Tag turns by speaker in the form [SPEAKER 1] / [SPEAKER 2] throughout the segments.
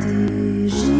[SPEAKER 1] protéger.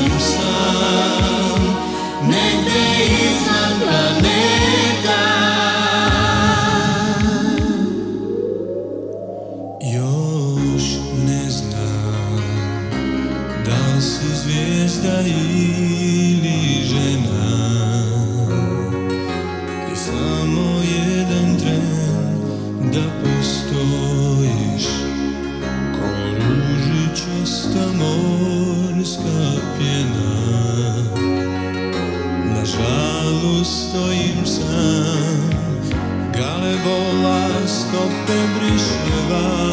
[SPEAKER 1] Da li si zvijezda ili žena? I samo jedan tren da postojiš. Ko ružičasta morska pjena. Na žalu stojim sam Gale vola stope briševa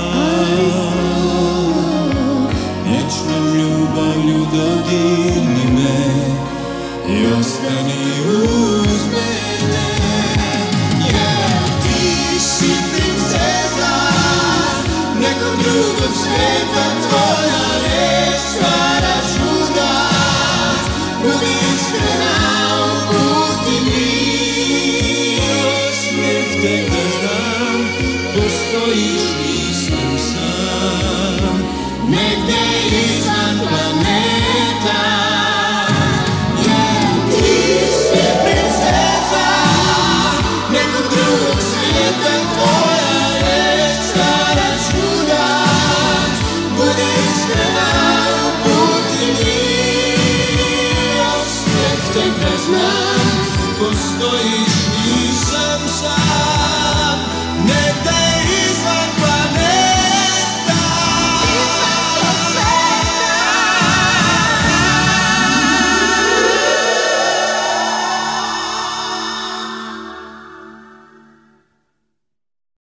[SPEAKER 1] dodirni me I ostani uz mene. Jer ti si princeza Nekom drugom sveta tvoja reč stvara čuda. Budi iskrena uputi mi. Osmijeh tek da znam Postojiš nisam sam. Negde entre as mãos